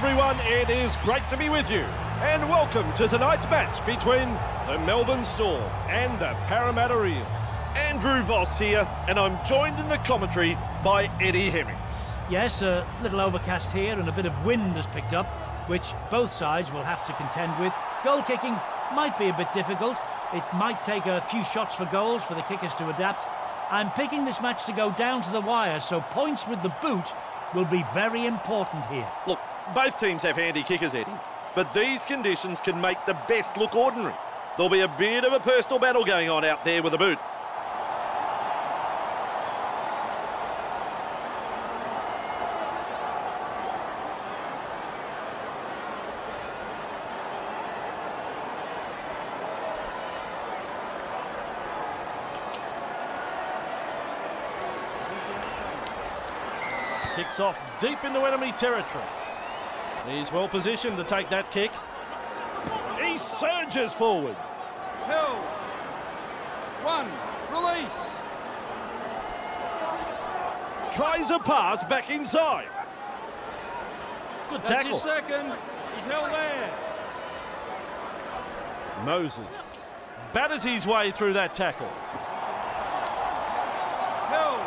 Hello everyone, it is great to be with you. And welcome to tonight's match between the Melbourne Storm and the Parramatta Eels. Andrew Voss here, and I'm joined in the commentary by Eddie Hemmings. Yes, a little overcast here and a bit of wind has picked up, which both sides will have to contend with. Goal kicking might be a bit difficult. It might take a few shots for goals for the kickers to adapt. I'm picking this match to go down to the wire, so points with the boot will be very important here. Look, both teams have handy kickers, Eddie, but these conditions can make the best look ordinary. There'll be a bit of a personal battle going on out there with the boot. Kicks off deep into enemy territory. He's well positioned to take that kick. He surges forward. Hill. One. Release. Tries a pass back inside. Good That's tackle. your second. He's held there. Moses batters his way through that tackle. Hill.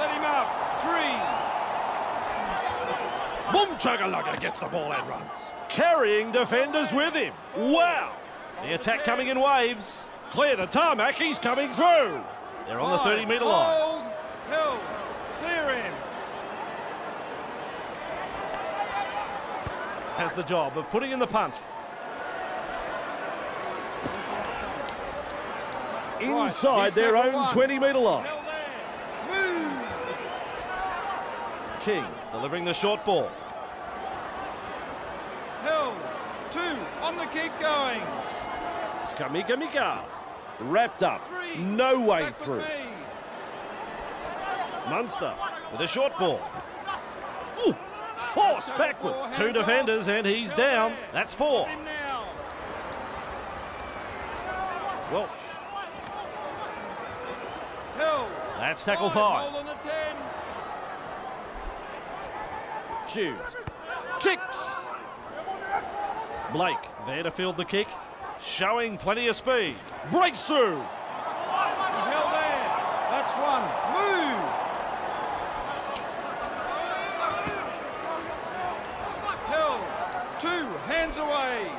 Let him up. Three. Boom Chagalugga gets the ball and runs. Carrying defenders with him. Wow. The attack coming in waves. Clear the tarmac, he's coming through. They're on the 30 metre line. Hold. Hill. Clear him. Has the job of putting in the punt. Inside he's their own 20 metre line. held there. Move. King delivering the short ball. Hill. Two. On the keep going. Kamikamica. Wrapped up. Three. No way through. Munster with a short ball. Ooh, force backwards. Two defenders and he's down. there. That's four. Welch. Hill. That's tackle Five. five. Hold on the ten. Hughes. Kicks. Blake there to field the kick. Showing plenty of speed. Breaks through. He's held there. That's one. Move. Hill. Two. Hands away.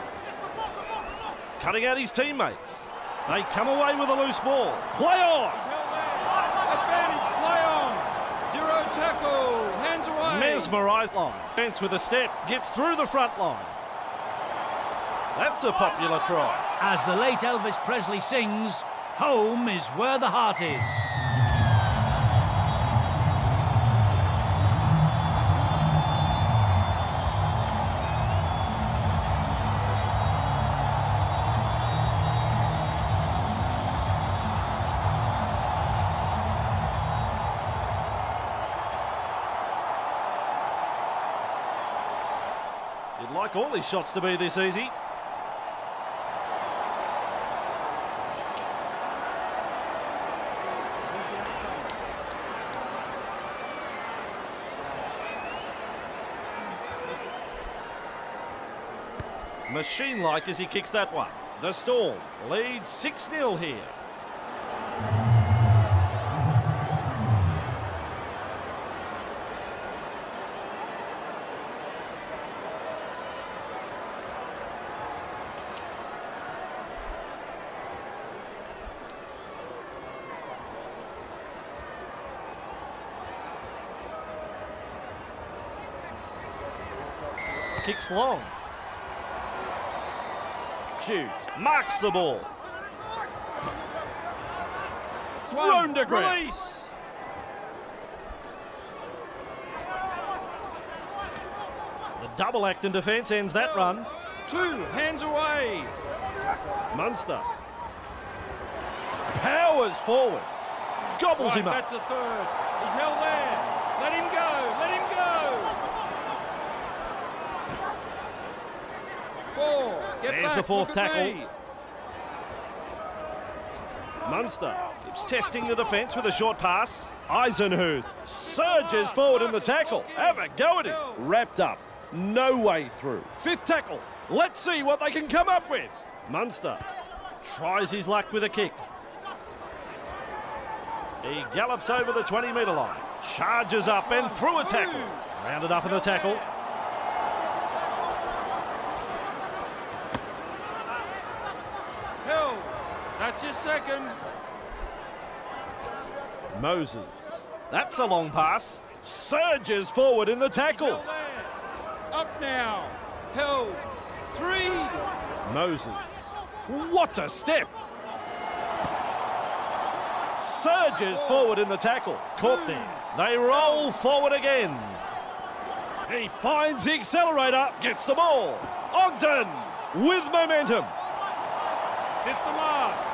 Cutting out his teammates. They come away with a loose ball. Play on. He's held there. Advantage. Play on. Zero tackle. Hands away. Mesmerised line. Fence with a step. Gets through the front line. That's a popular try. As the late Elvis Presley sings, home is where the heart is. You'd like all these shots to be this easy. Machine-like as he kicks that one. The Storm leads 6-0 here. Long. Hughes marks the ball. Thrown to. Release. The double act in defence ends that run. Two. Hands away. Munster. Powers forward. Gobbles Right, him up. that's the third. He's held there. Let him go. Let him go. Get There's back. the fourth tackle. me. Munster keeps testing the defence with a short pass. Eisenhuth surges ah, forward in the tackle. Have a go at him. Wrapped up. No way through. Fifth tackle. Let's see what they can come up with. Munster tries his luck with a kick. He gallops over the 20 metre line, charges up and through a tackle. Rounded up in the tackle. Hill. That's your second. Moses. That's a long pass. Surges forward in the tackle. Up now. Hill. Three. Moses. What a step! Surges forward in the tackle. Caught there. They roll forward again. He finds the accelerator, gets the ball. Ogden with momentum. Hit the last.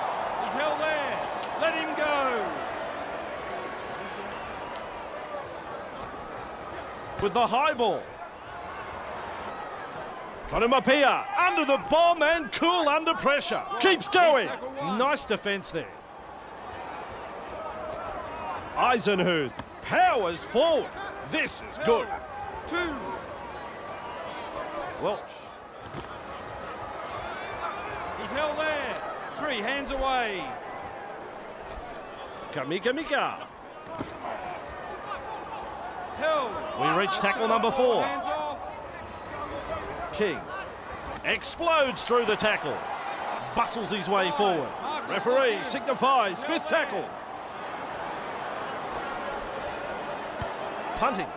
He's held there. Let him go. with the high ball. Got him up here, under the bomb and cool under pressure. Keeps going. Nice defence there. Eisenhuth powers forward. This is good. Two. Welch. He's held there. Three hands away. Kamikamica. Hill. We reach tackle number four. King explodes through the tackle. Bustles his way forward. Referee signifies fifth tackle. Punting.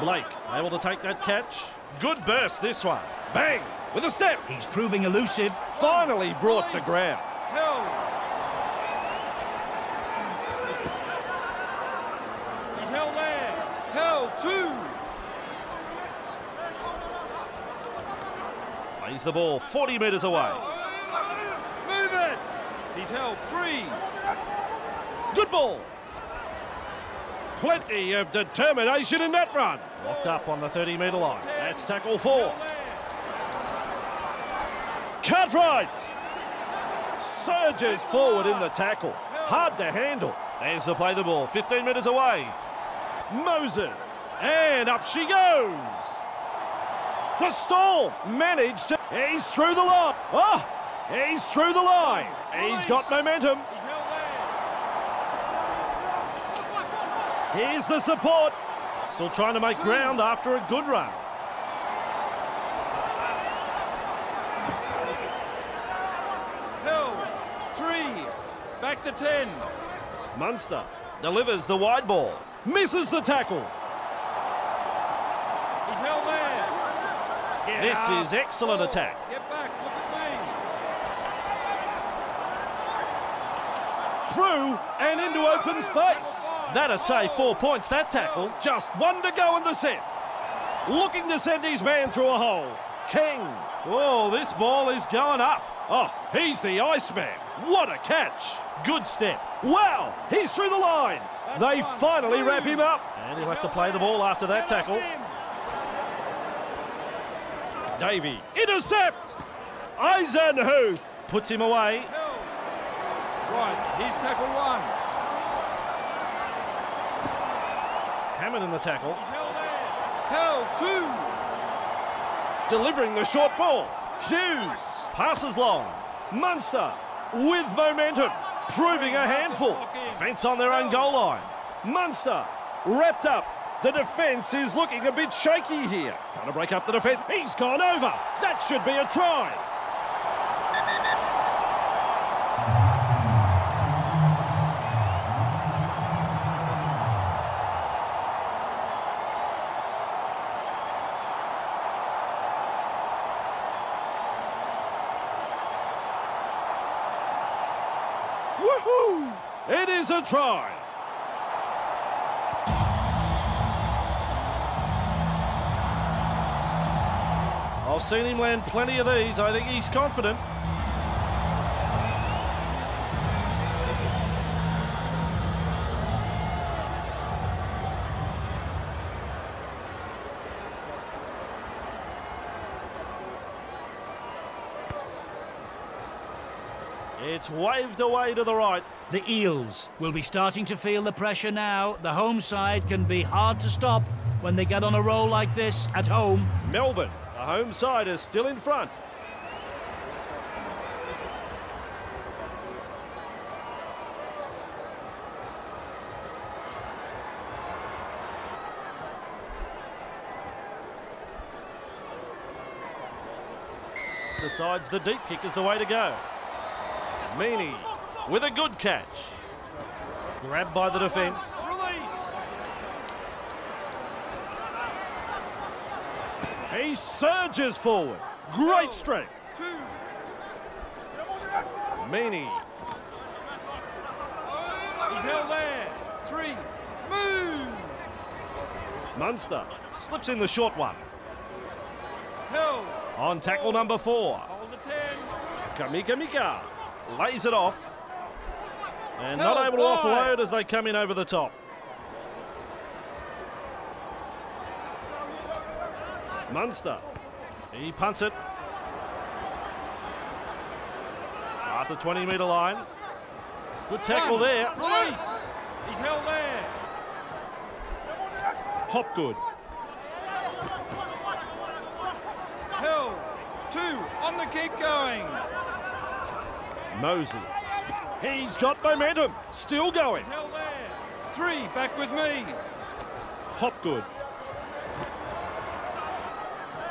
Blake able to take that catch. Good burst this one. Bang! With a step. He's proving elusive. Finally brought to ground. Hill. He's held there. Held Two. Plays the ball 40 metres away. Move it. He's held. Three. Good ball. Plenty of determination in that run. Locked up on the 30 metre line. That's tackle four. Held there. Cartwright surges forward in the tackle. Hard to handle. There's the play the ball, 15 metres away. Moses, and up she goes. The Storm managed to. He's through the line. Oh, he's through the line. He's got momentum. He's held there. Here's the support. Still trying to make ground after a good run. 10. Munster delivers the wide ball, misses the tackle. He's held there. Get this up. is excellent oh, attack. Get back, look at me. Through and into open space. That a say oh. four points, that tackle. Oh. Just one to go in the set. Looking to send his man through a hole. King. Oh, this ball is going up. Oh, he's the Iceman. What a catch. Good step. Wow, he's through the line. They one. finally wrap him up. And he'll have to play the ball after that tackle. him. Davey, intercept. Eisenhuth puts him away. Right. He's tackle one. Hammond in the tackle. He's held there. Two. delivering the short ball. Hughes passes long. Munster with momentum, proving a handful. Defence on their own goal line. Munster wrapped up. The defence is looking a bit shaky here. Trying to break up the defence. He's gone over. That should be a try. Is a try. I've seen him land plenty of these. I think he's confident. It's waved away to the right. The Eels will be starting to feel the pressure now. The home side can be hard to stop when they get on a roll like this at home. Melbourne, the home side, is still in front. Decides the deep kick is the way to go. Meaney with a good catch. Grabbed by the defence. Release. He surges forward. Great strength. Two. Meaney. He's held there. Three. Move. Munster slips in the short one. Held. On tackle number four. Kamikamica lays it off. And not Held able to offload as they come in over the top. Munster. He punts it. Past the 20 metre line. Good tackle there. Release. He's held there. Hopgood. Held. Two. On the keep going. Moses. He's got momentum. Still going. He's held there. Three. Back with me. Hopgood.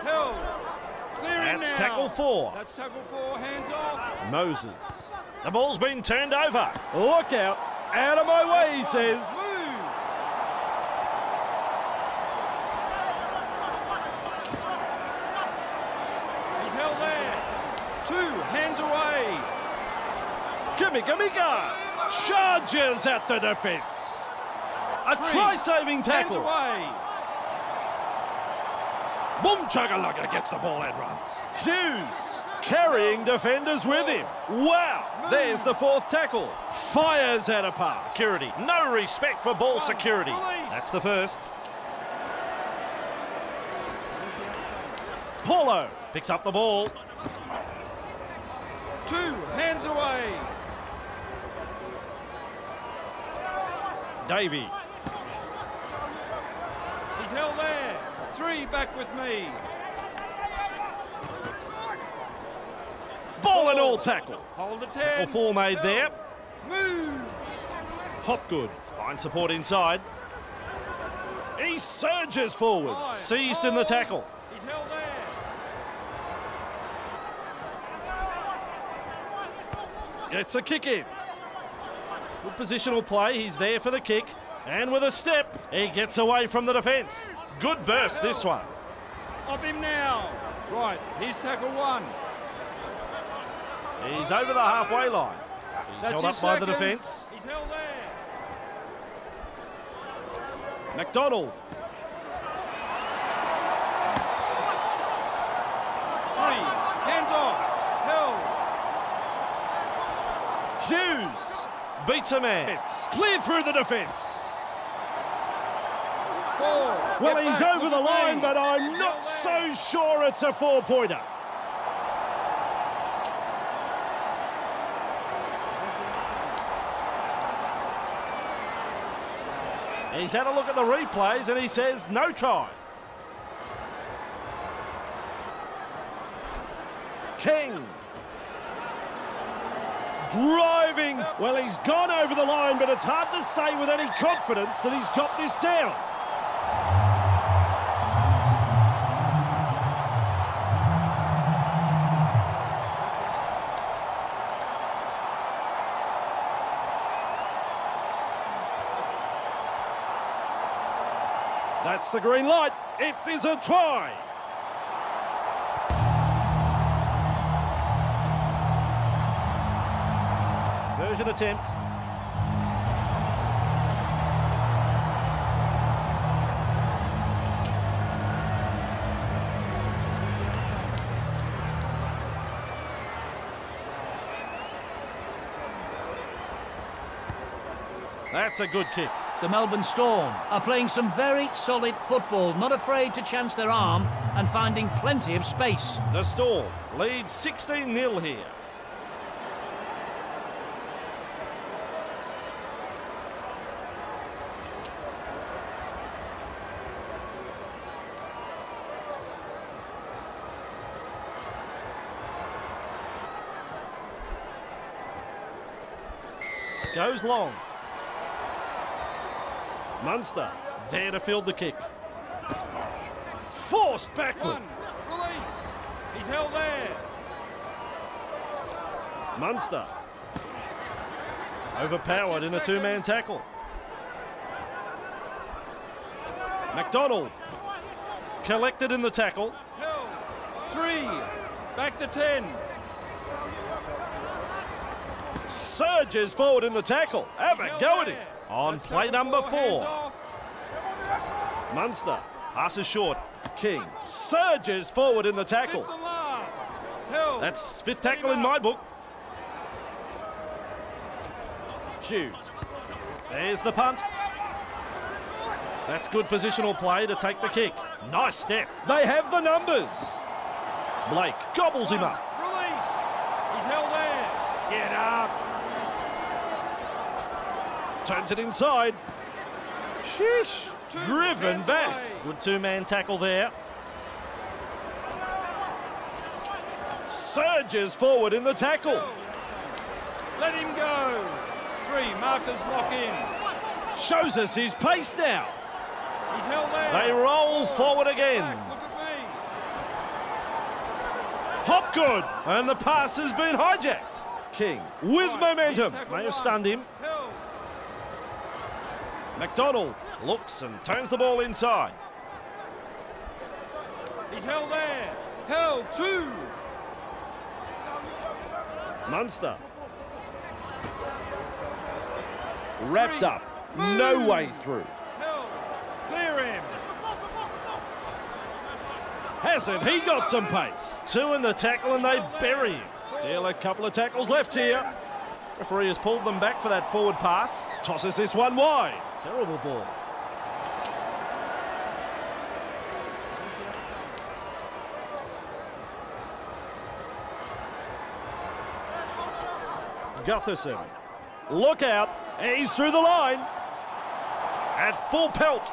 Held. Clearing That's now. tackle four. That's tackle four. Hands off. Moses. The ball's been turned over. Look out. Out of my way, he says. Move. He's held there. Two. Hands away. Mika charges at the defence. A try-saving Hands tackle. away. Boom Chuggalugga gets the ball and runs. Hughes carrying defenders with him. Wow, there's the fourth tackle. Fires at a pass. Security, no respect for ball security. That's the first. Paulo picks up the ball. Two. Hands away. Davey. He's held there. Three. Back with me. Ball and all tackle. Hold the ten. Tackle four made Held. there. Move. Hopgood finds support inside. He surges forward. Five. Seized in the tackle. He's held there. Gets a kick in. Good positional play. He's there for the kick. And with a step, he gets away from the defence. Good burst, this one. Off him now. Right. Here's tackle one. He's over the halfway line. He's That's held up his by the defence. He's held there. McDonald. Three. Hands off. Held. Hughes beats a man. It's cleared through the defence. Well, Get he's over the line, but I'm not so sure it's a four-pointer. He's had a look at the replays and he says no try. King. Well, he's gone over the line, but it's hard to say with any confidence that he's got this down. That's the green light. It is a try. Version attempt. That's a good kick. The Melbourne Storm are playing some very solid football, not afraid to chance their arm and finding plenty of space. The Storm lead 16 0 here. Goes long. Munster there to field the kick. Forced backward. One. Release. He's held there. Munster. Overpowered in a two-man tackle. McDonald. Collected in the tackle. Three. Back to ten. Surges forward in the tackle. Have a go at him. On play number four. Munster. Passes short. King. Surges forward in the tackle. That's fifth tackle in my book. Hughes. There's the punt. That's good positional play to take the kick. Nice step. They have the numbers. Blake gobbles him up. Release. He's held there. Get up. Turns it inside. Sheesh. Two Driven back. away. Good two-man tackle there. Surges forward in the tackle. Let him go. Three. Markers lock in. Shows us his pace now. He's held there. They roll forward again. Back. Look at me. Hopgood, and the pass has been hijacked. King with Right, momentum. May have one. stunned him. Held. McDonald looks and turns the ball inside. He's held there. Held. Two. Munster. Wrapped Three. up. No way through. Held. Clear him. Hasn't he got some pace? Two in the tackle and they bury him. Still a couple of tackles left here. Referee has pulled them back for that forward pass. Tosses this one wide. Terrible ball. Gutherson. Look out. He's through the line. At full pelt.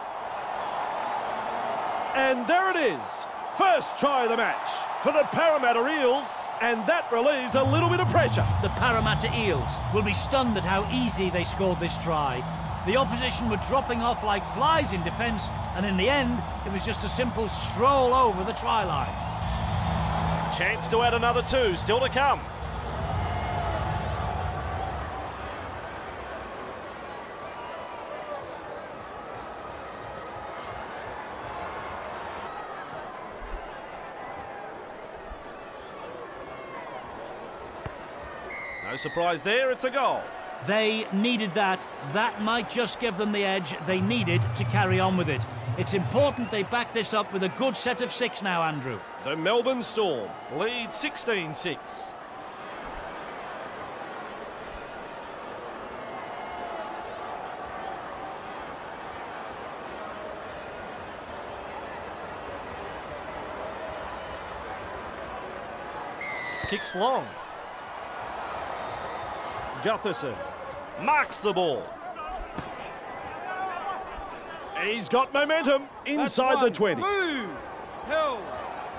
And there it is. First try of the match for the Parramatta Eels. And that relieves a little bit of pressure. The Parramatta Eels will be stunned at how easy they scored this try. The opposition were dropping off like flies in defence, and in the end, it was just a simple stroll over the try line. Chance to add another two, still to come. No surprise there, it's a goal. They needed that. That might just give them the edge they needed to carry on with it. It's important they back this up with a good set of six now, Andrew. The Melbourne Storm lead 16 6. Kicks long. Gutherson marks the ball. He's got momentum inside the 20. Move. Held.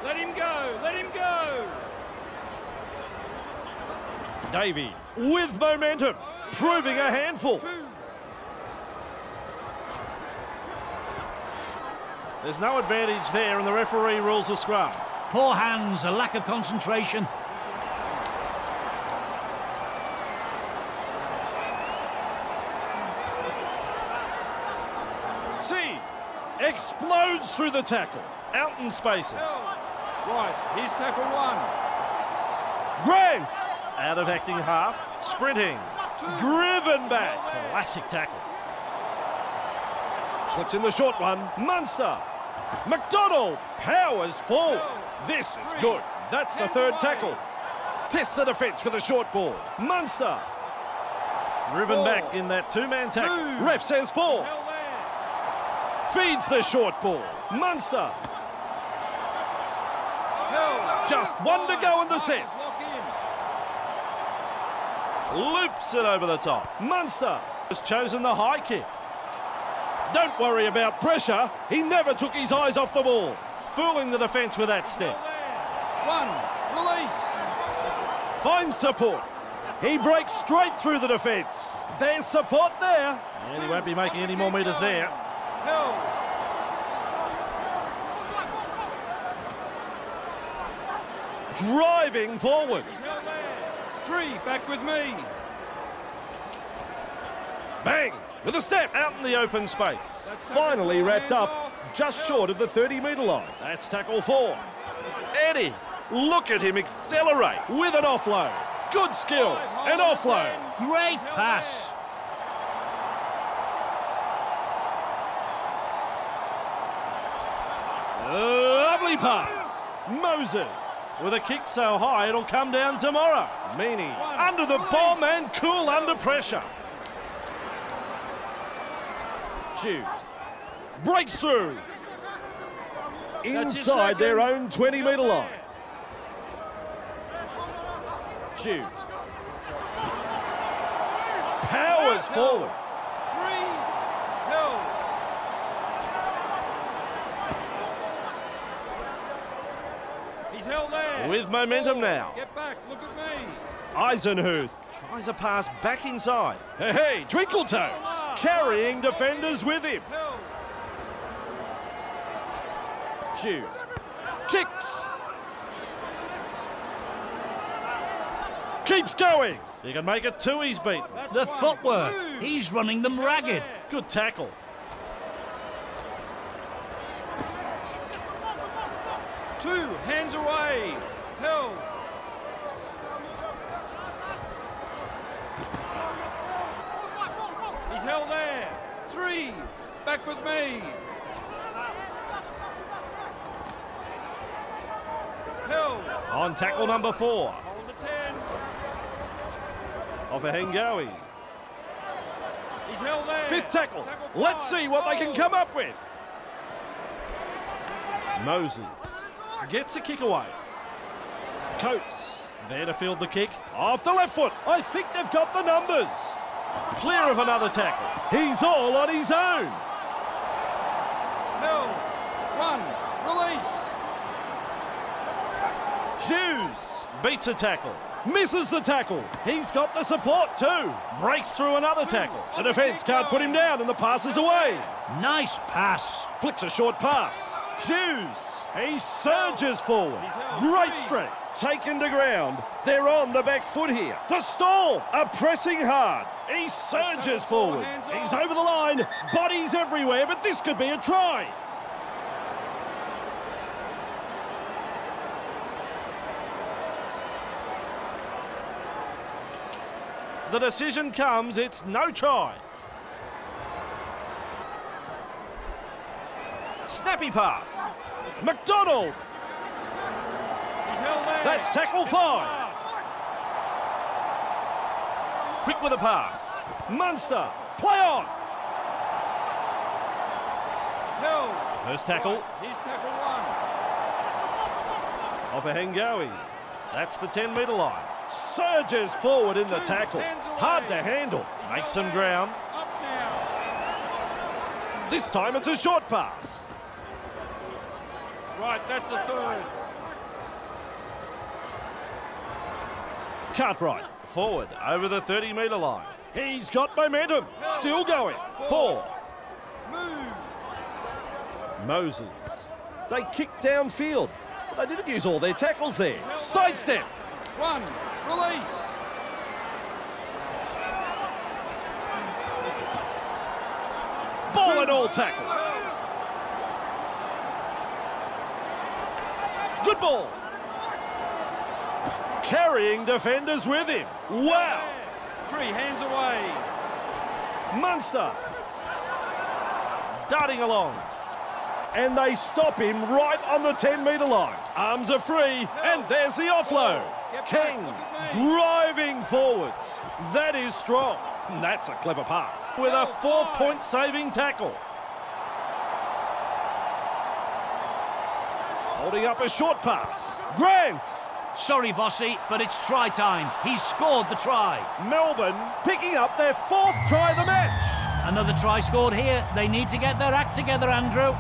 Let him go. Let him go. Davey with momentum, proving a handful. Two. There's no advantage there, and the referee rules a scrum. Poor hands, a lack of concentration. C explodes through the tackle, out in spaces. Right. Here's tackle one. Grant out of acting half, sprinting, driven back. Classic tackle. Slips in the short one. Munster. McDonald powers forward. This is good. That's the third tackle. Tests the defence with a short ball. Munster. Driven back in that two-man tackle. Ref says four. Feeds the short ball. Munster. Just one to go in the set. Markers Lock in. Loops it over the top. Munster has chosen the high kick. Don't worry about pressure. He never took his eyes off the ball. Fooling the defence with that step. One. Release. Finds support. He breaks straight through the defence. There's support there. And he won't be making any more metres there. Held. Driving forward. He's held there. Three, back with me. Bang! With a step out in the open space. That's Finally wrapped up off. just short of the 30 metre line. That's tackle four. Eddie, look at him accelerate with an offload. Good skill. Five, An offload. Great He's held pass. Pass. Moses with a kick so high it'll come down tomorrow. Meaney under the release. bomb and cool under pressure. Hughes breaks through. Inside their own 20 metre line. Hughes powers forward. Three, held. He's held there. With momentum Four. now. Get back, look at me. Eisenhuth tries a pass back inside. Hey, hey, Twinkle Toes ah. carrying defenders with him. Held. Hughes kicks. Keeps going. He can make it two. He's beaten. That's The footwork. Two. He's running them ragged. Good tackle. Two, hands away. Held. He's held there. Three, back with me. Held. On tackle number four. Hold the ten. Off a Hengawi. He's held there. Fifth tackle. five. Let's see what they can come up with. Moses gets a kick away. Coates there to field the kick. Off the left foot. I think they've got the numbers. Clear of another tackle. He's all on his own. Held. One, release. Hughes beats a tackle. Misses the tackle. He's got the support too. Breaks through another tackle. The defence can't put him down and the pass is away. Nice pass. Flicks a short pass. Hughes. He surges forward. Great strength. Taken to ground. They're on the back foot here. The stall are pressing hard. He surges forward. He's over the line. Bodies everywhere, but this could be a try. The decision comes, it's no try. Snappy pass. McDonald. He's. That's tackle five. Quick with a pass. Munster. Play on. First tackle Here's tackle one. off a Hengawi. That's the 10 metre line. Surges forward in the tackle. Hard to handle. He's Makes some ground. This time it's a short pass. Right, that's the third. Cartwright. Forward over the 30 metre line. He's got momentum. Still going. Four. Move. Moses. They kicked downfield. They didn't use all their tackles there. Sidestep. One. Release. Ball and all tackle. Good ball. Carrying defenders with him. Wow. Three hands away. Munster. Darting along. And they stop him right on the 10 metre line. Arms are free, and there's the offload. King look at me. driving forwards. That is strong. That's a clever pass. With a four point saving tackle. Holding up a short pass. Grant. Sorry, Vossi, but it's try time. He's scored the try. Melbourne picking up their fourth try of the match. Another try scored here. They need to get their act together, Andrew.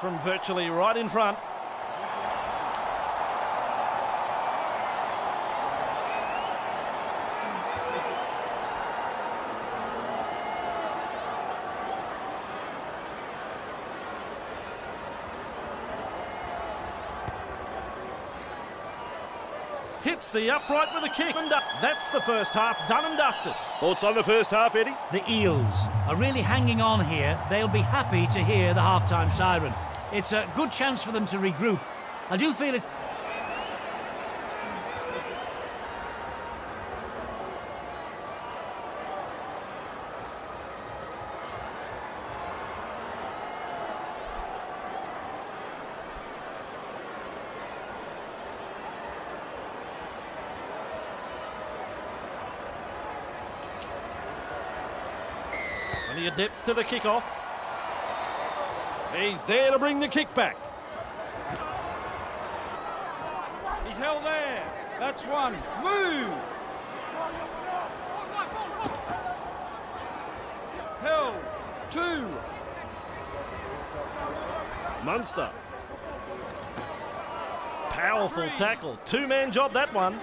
From virtually right in front. Hits the upright with a kick. That's the first half done and dusted. Thoughts on the first half, Eddie? The Eels are really hanging on here. They'll be happy to hear the half-time siren. It's a good chance for them to regroup. I do feel it... Plenty of depth to the kick-off. He's there to bring the kick back. He's held there. That's one. Move. Held. Two. Munster. Powerful tackle. Two-man job, that one.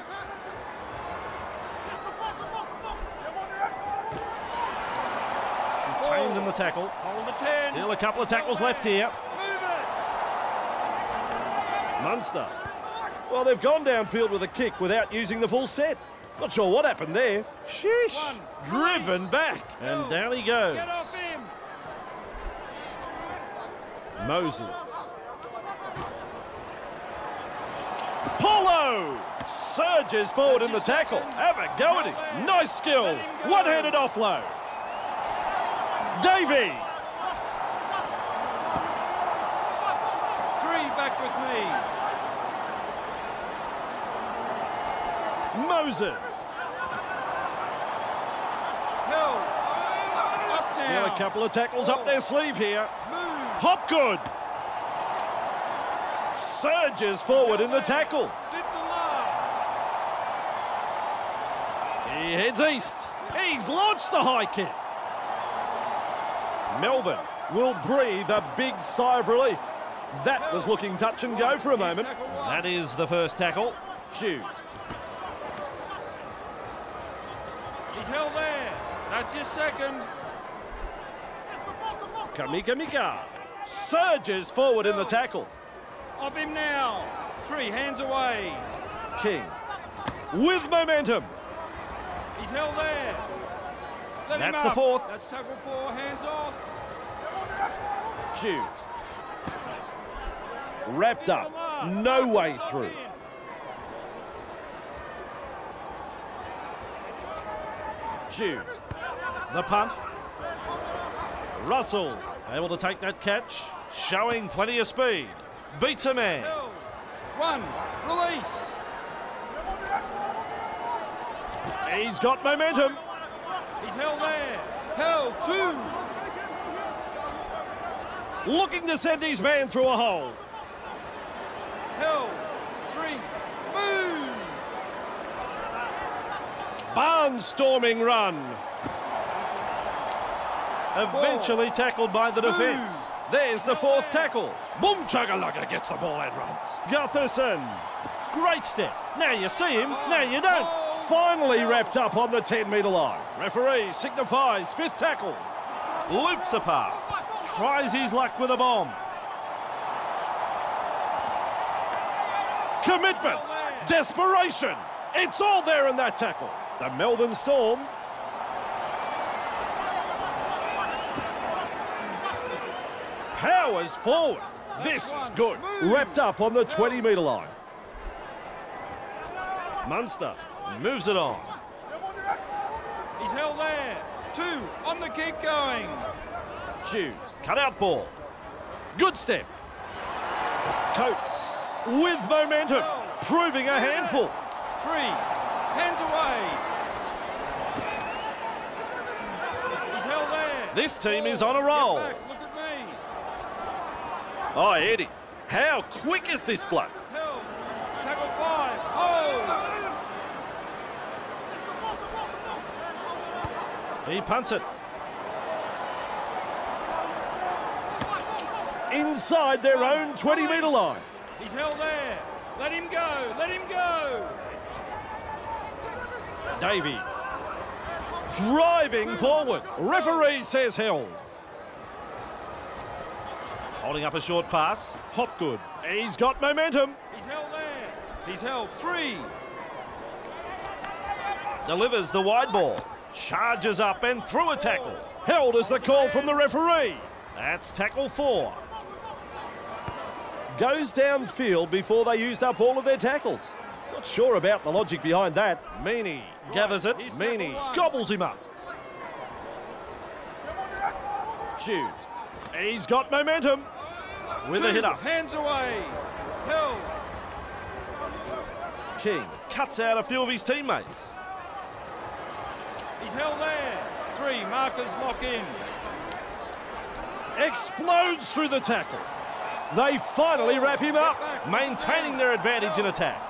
Contained in the tackle. Hold the ten. Still a couple of tackles left here. Munster. Well, they've gone downfield with a kick without using the full set. Not sure what happened there. Sheesh. One. Driven Release. back. And down he goes. Get off him. Moses. Paulo surges forward in the tackle. Have a go at him. Nice skill. One-handed offload. Davey. Three back with me. Moses. Held. Up Still a couple of tackles up oh. their sleeve here. Move. Hopgood. Surges forward in the tackle. Did the last. He heads east. He's launched the high kick. Melbourne will breathe a big sigh of relief. That was looking touch and go for a moment. That is the first tackle. Hughes. He's held there. That's your second. Kamikamica surges forward in the tackle. Of him now. Three hands away. King with momentum. He's held there. Let That's the fourth. That's tackle four. Hands off. Hughes. Wrapped up. last. No way through. in. Hughes. The punt. Russell able to take that catch, showing plenty of speed. Beats a man. One. Release. He's got momentum. He's held there. Held. Two. Looking to send his man through a hole. Held. Three. Move. Barnstorming run. Eventually tackled by the defence. There's the fourth tackle. Boom Chuggalugga gets the ball and runs. Gutherson. Great step. Now you see him, now you don't. Finally wrapped up on the 10 metre line. Referee signifies fifth tackle. Loops a pass. Tries his luck with a bomb. Commitment. Desperation. It's all there in that tackle. The Melbourne Storm powers forward. This is good. Wrapped up on the 20 metre line. Munster moves it on. He's held there. Two. On the keep going. Hughes, cut out ball. Good step. Coates with momentum, proving a handful. Three. Hands away. He's held there. This team is on a roll. Look at me. Oh, Eddie, how quick is this bloke? Held. Tackle five. Hold. He punts it. inside their oh, own 20-metre line. He's held there. Let him go. Let him go. Davey. Driving forward. Referee says held. Holding up a short pass. Hopgood. He's got momentum. He's held there. He's held. Three. Delivers the wide ball. Charges up and through a tackle. Held as the call from the referee. That's tackle four. Goes downfield before they used up all of their tackles. Not sure about the logic behind that. Meaney gathers it. Meaney gobbles him up. Hughes. He's got momentum. With a Two. hit up. Hands away. Held. King cuts out a few of his teammates. He's held there. Three. Markers lock in. explodes through the tackle. They finally wrap him up, maintaining their advantage in attack.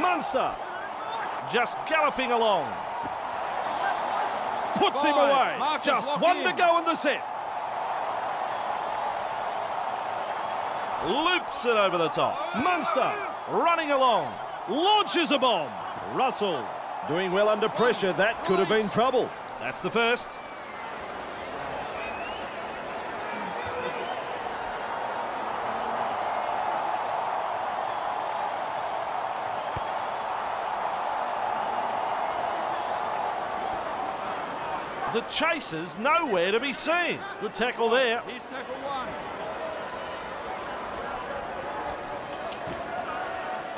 Munster just galloping along. Puts him away. Marcus Just one to go in the set. Loops it over the top. Munster running along. Launches a bomb. Russell doing well under pressure. That could have been trouble. That's the first. The chasers nowhere to be seen. Good tackle there. He's tackle one.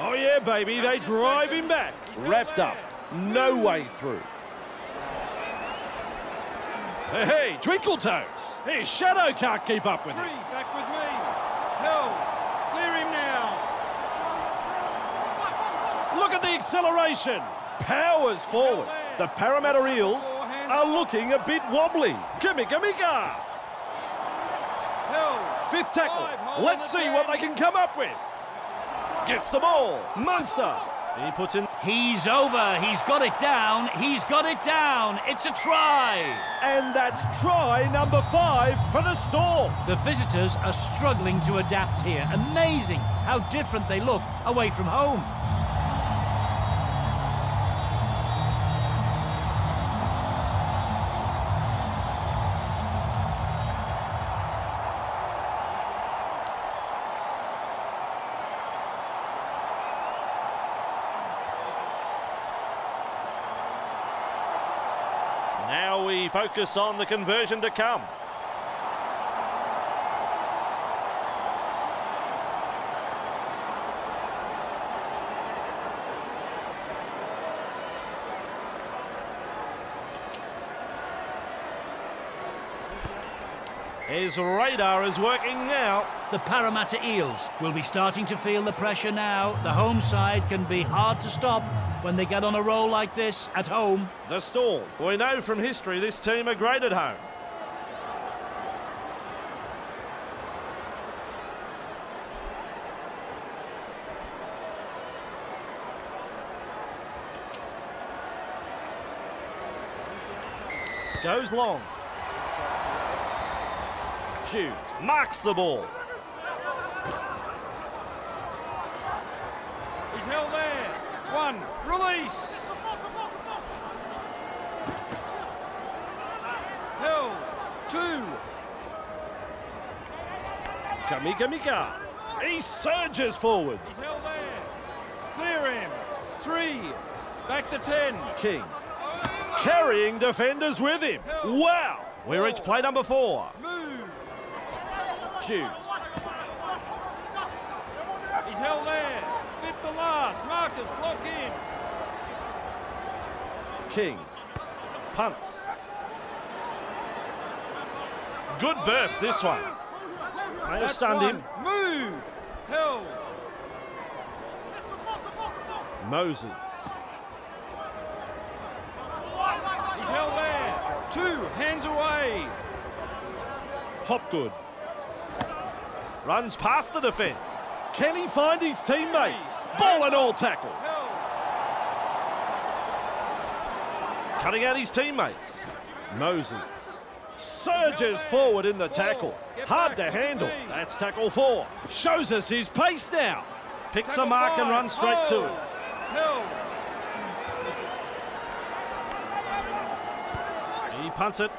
Oh yeah, baby, they drive him back. Wrapped up. No way through. Hey, hey, Twinkle Toes. His shadow can't keep up with Three. him. Back with me. Held. Clear him now. Look at the acceleration. Powers forward. The Parramatta Eels are looking a bit wobbly. Gimme, gimme, ga. Fifth tackle. Five, Let's see what they can come up with. Gets the ball. Munster. He puts in, He's over. He's got it down. He's got it down. It's a try. and that's try number five for the Storm. The visitors are struggling to adapt here. Amazing how different they look away from home. Focus on the conversion to come. His radar is working now. The Parramatta Eels will be starting to feel the pressure now. The home side can be hard to stop when they get on a roll like this at home. The Storm. We know from history this team are great at home. Goes long. Hughes marks the ball. He's held there. One. Release. Held. Two. Kamikamica. He surges forward. He's held there. Clear him. Three. Back to ten. King. Carrying defenders with him. Wow. We reach play number four. Move. Hughes. He's held there. Fifth the last. Marcus, lock in. King. Punts. Good burst this one. Have stunned him. Move. Held. Moses. He's held there. Two. Hands away. Hopgood. Runs past the defence. Can he find his teammates? Ball and all tackle. Cutting out his teammates. Moses. Surges forward in the tackle. Hard to handle. That's tackle four. Shows us his pace now. Picks a mark and runs straight to it. He punts it.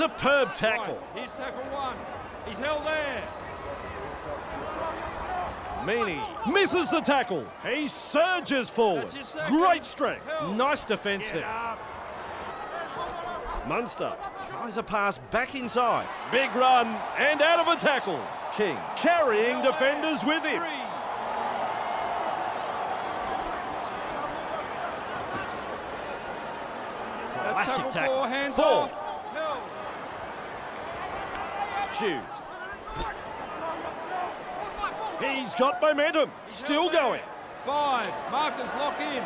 Superb tackle. Here's tackle one. He's held there. Meaney misses the tackle. He surges forward. That's his second. Great strength. Help. Nice defence Get there. up. Munster tries a pass back inside. Big run and out of a tackle. King carrying defenders with him. That's Classic tackle tackle. four. Hands Four. off. Hughes. He's got momentum. Still going. Five. Markers lock in.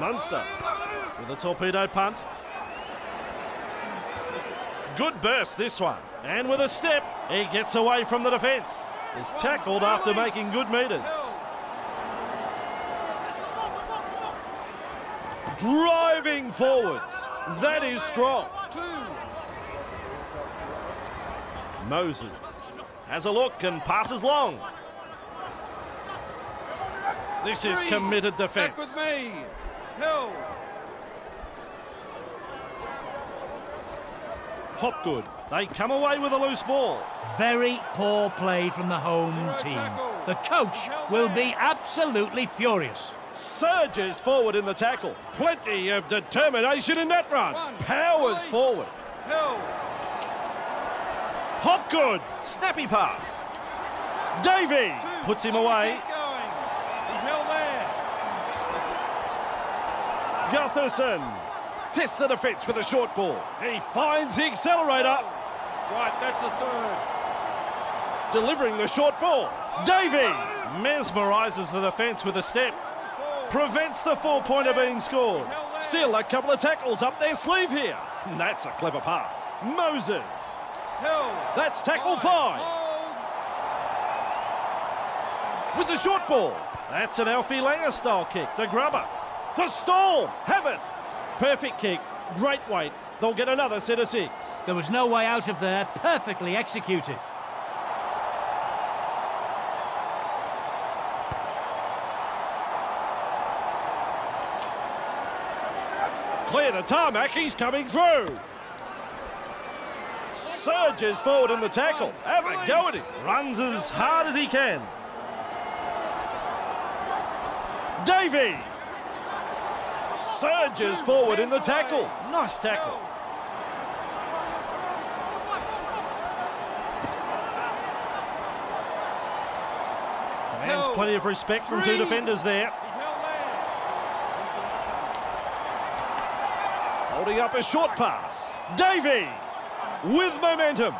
Munster with a torpedo punt. Good burst this one. And with a step, he gets away from the defence. Is tackled after making good metres. Driving forwards. That is strong. Two. Moses has a look and passes long. This is Three. committed Back defence. with me. Held. Hopgood. They come away with a loose ball. Very poor play from the home Zero team. tackle. The coach will be absolutely furious. Surges forward in the tackle. Plenty of determination in that run. One. Powers Release. forward. Held. Hopgood. Snappy pass. Davy puts him away. He's held there. Gutherson tests the defence with a short ball. He finds the accelerator. Right, that's the third. delivering the short ball. Davy mesmerises the defence with a step. Prevents the four-pointer being scored. Still a couple of tackles up their sleeve here. That's a clever pass. Moses. That's tackle Five. five. With the short ball. That's an Alfie Langer style kick. The grubber. The stall. Have it. Perfect kick. Great weight. They'll get another set of six. There was no way out of there, perfectly executed. Clear the tarmac, he's coming through. Surges forward in the tackle. Have a go at him. Runs as hard as he can. Davy surges forward in the tackle. Nice tackle. Held. plenty of respect from two defenders there. There. Holding up a short pass. Davy with momentum.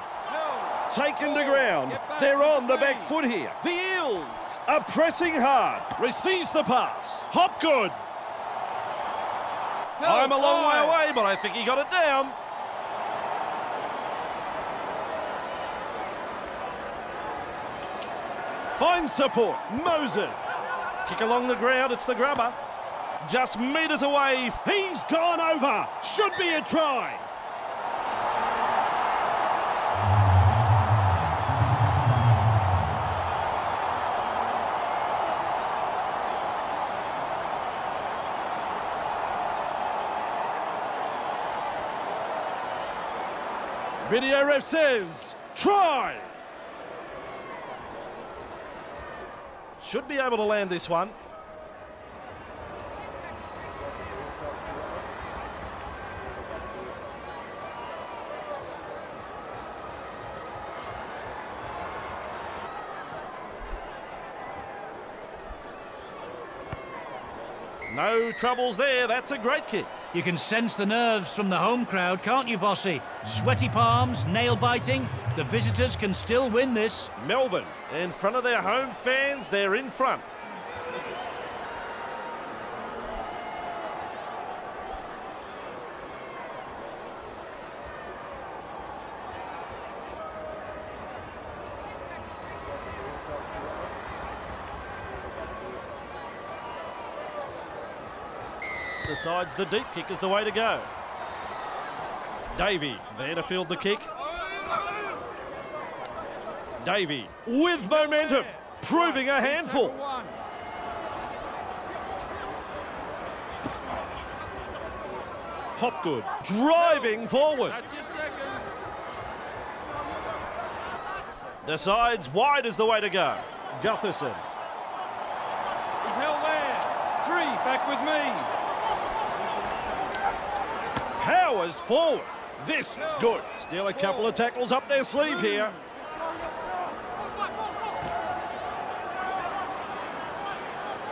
Taken to ground. They're on the back foot here. The Eels are pressing hard. Receives the pass. Hopgood. I'm a long way away, but I think he got it down. Finds support. Moses. Kick along the ground. It's the grubber. Just metres away. He's gone over. Should be a try. Video ref says, try. Should be able to land this one. No troubles there. That's a great kick. You can sense the nerves from the home crowd, can't you, Vossi? Sweaty palms, nail biting. The visitors can still win this. Melbourne in front of their home fans. They're in front. Decides the deep kick is the way to go. Davey there to field the kick. Davey with momentum, proving a handful. Hopgood driving forward. That's your second. Decides wide is the way to go. Gutherson. He's held there. Three, back with me. Powers forward. This is good. Still a couple of tackles up their sleeve here.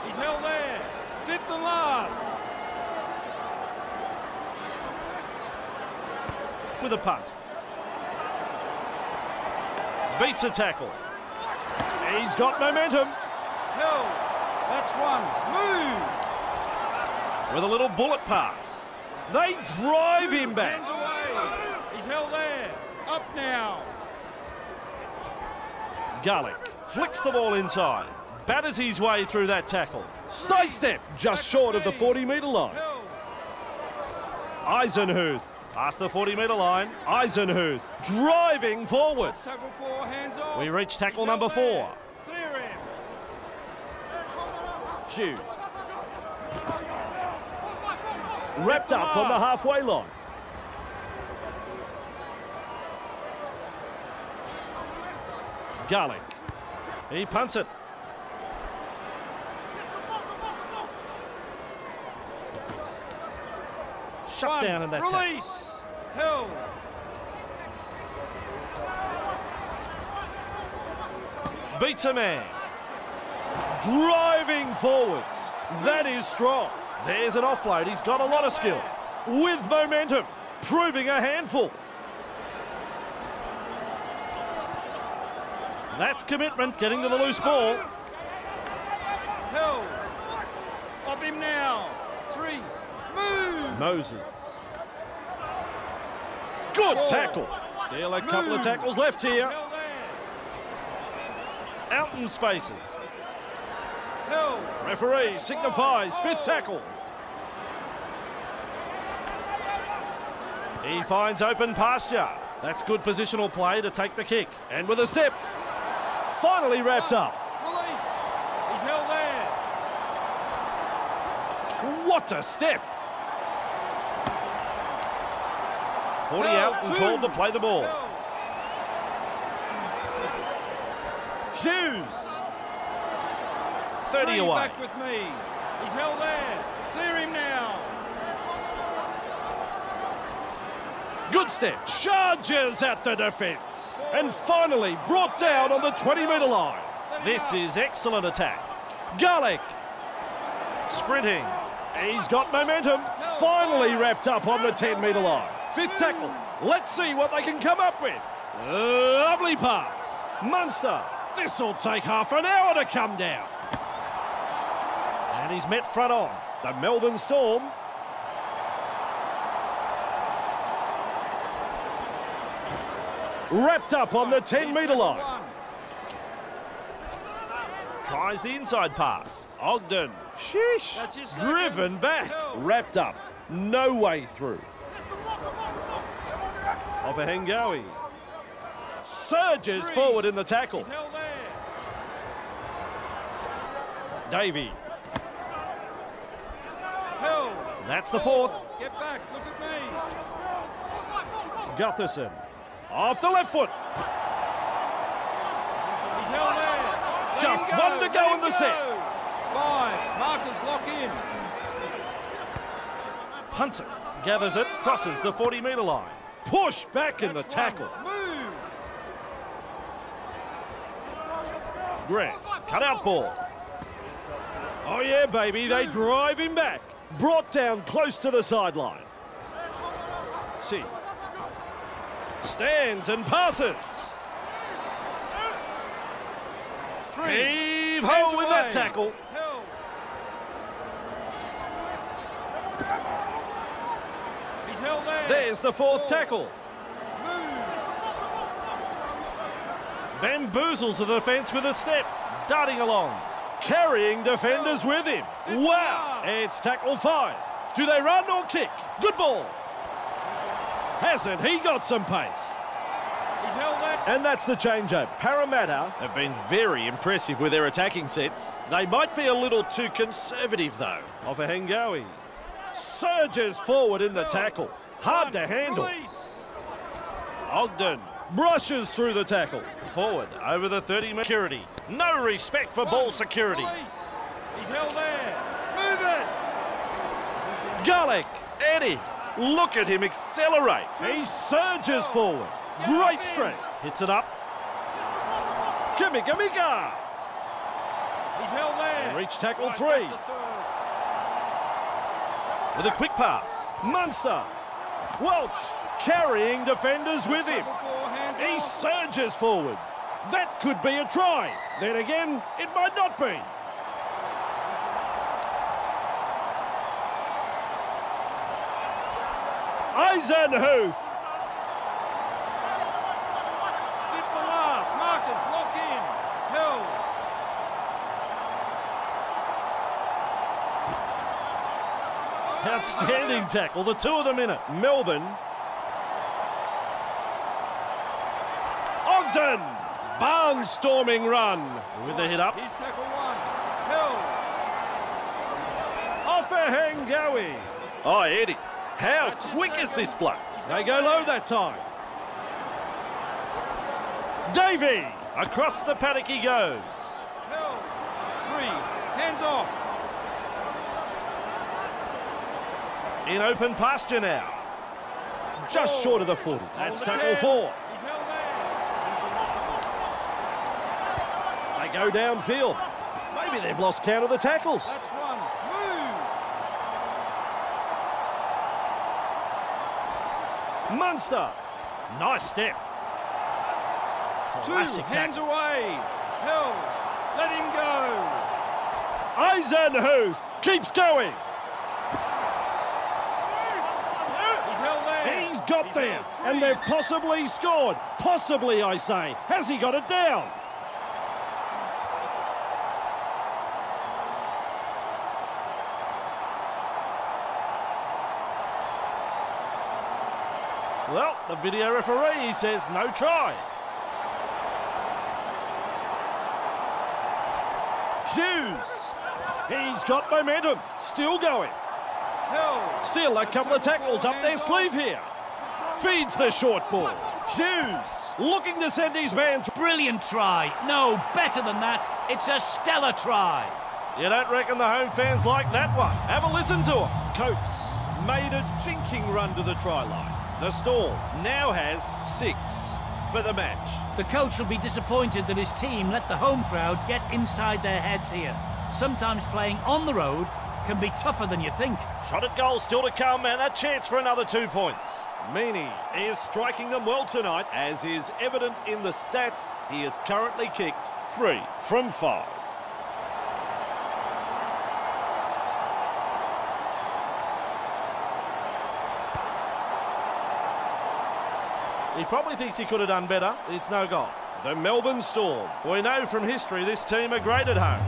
He's held there. Fifth and last. with a punt. Beats a tackle. He's got momentum. That's one. Move. with a little bullet pass. They drive him back. Hands away. He's held there. Up now. Garlic flicks the ball inside. Batters his way through that tackle. Sidestep just short of the 40 metre line. Held. Eisenhuth past the 40 metre line. Eisenhuth driving forward. Four. Hands off. We reach tackle number four. Clear him. Hughes. Wrapped up on the halfway line. Garlic. He punts it. Shut One. down in that. Release. Held. Beats a man. Driving forwards. That is strong. There's an offload. He's got a lot of skill. With momentum. Proving a handful. That's commitment, getting to the loose ball. Held. Off him now. Three. Move. Moses. Good tackle. Still a couple of tackles left here. Out in spaces. Held. Referee signifies fifth tackle. He finds open pasture. That's good positional play to take the kick. And with a step, finally wrapped up. Release. He's held there. What a step! 40 Held. out and Two. called to play the ball. Hughes. 30 Three away. back with me. He's held there. Clear him now. Good step. Charges at the defence. And finally brought down on the 20 metre line. This is excellent attack. Garlic. Sprinting. He's got momentum. Finally wrapped up on the 10 metre line. Fifth tackle. Let's see what they can come up with. Lovely pass. Munster. This'll take half an hour to come down. And he's met front on. The Melbourne Storm wrapped up on the 10-metre line. Tries the inside pass. Ogden. Sheesh. Driven back. Wrapped up. No way through. Ofahengaue. Surges Three. forward in the tackle. He's held there. Davey. Held. That's the fourth. Get back. Look at me. Gutherson. Off the left foot. He's held there. Just go. one to go in the him set. go. Five. Markers lock in. Punts it. Gathers it. Crosses the 40 metre line. Push back in the tackle. one. Move. Grant, cut out ball. Oh yeah, baby, they drive him back. Brought down close to the sideline. See. Stands and passes. Three. Heave ho with that tackle. He's held there. There's the fourth Four. tackle. Move. Bamboozles the defence with a step. Darting along. Carrying defenders with him. Wow, it's tackle five. Do they run or kick? Good ball. Hasn't he got some pace? He's held there. And that's the change-up. Parramatta have been very impressive with their attacking sets. They might be a little too conservative, though. Ofahengaue. Surges forward in the tackle. Hard to handle. Ogden brushes through the tackle. Forward over the 30 metre security. No respect for ball security. He's held there. Move it. Garlic, Eddie, look at him accelerate. He surges forward. Great strength. Hits it up. Mika. He's held there. Reach tackle three. that's the third. With a quick pass. Munster. Welch carrying defenders with him. Double four, hands He surges forward. That could be a try. Then again, it might not be. Eisenhuth. Fifth for last. Marcus, lock in. Held. Outstanding tackle. The two of them in it. Melbourne. Ogden. Barnstorming run. With a hit up. He's tackle one. Held. Ofahengaue. Oh, Eddie. How quick is this block? They go low that time. Davey. Across the paddock he goes. Held. Three. Hands off. In open pasture now. Just oh. short of the 40. That's tackle four. He's held there. They go downfield. Maybe they've lost count of the tackles. That's one. Move. Munster. Nice step. Two. Hands tackle. away. Held. Let him go. Eisenhuth keeps going. He's held there. He's got He's there. And they've possibly scored. Possibly, I say. Has he got it down? Well, the video referee says no try. Hughes. He's got momentum. Still going. Still a couple of tackles up their sleeve here. Feeds the short ball. Hughes looking to send his man through. Brilliant try. No, better than that. It's a stellar try. You don't reckon the home fans like that one? Have a listen to him. Coates made a jinking run to the try line. The Storm now has six for the match. The coach will be disappointed that his team let the home crowd get inside their heads here. Sometimes playing on the road can be tougher than you think. Shot at goal still to come and a chance for another two points. Meaney is striking them well tonight, as is evident in the stats. He has currently kicked three from five. He probably thinks he could have done better. It's no goal. The Melbourne Storm. We know from history this team are great at home.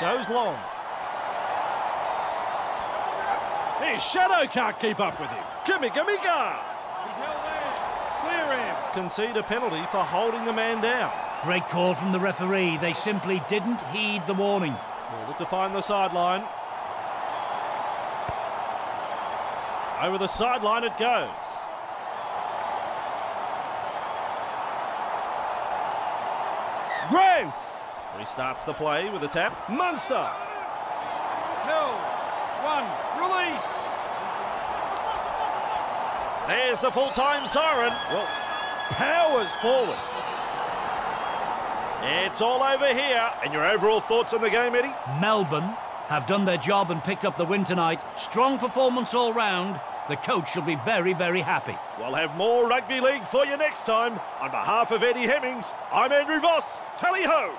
Goes long. His shadow can't keep up with him. Kamikamica. He's held there. Clear him. Concede a penalty for holding the man down. Great call from the referee. They simply didn't heed the warning. Will look to find the sideline. Over the sideline it goes. Grant restarts the play with a tap. Munster. Held. One. Release. There's the full-time siren. Well, powers forward. It's all over here. And your overall thoughts on the game, Eddie? Melbourne have done their job and picked up the win tonight. Strong performance all round. The coach will be very, very happy. We'll have more rugby league for you next time. On behalf of Eddie Hemmings, I'm Andrew Voss. Tally ho!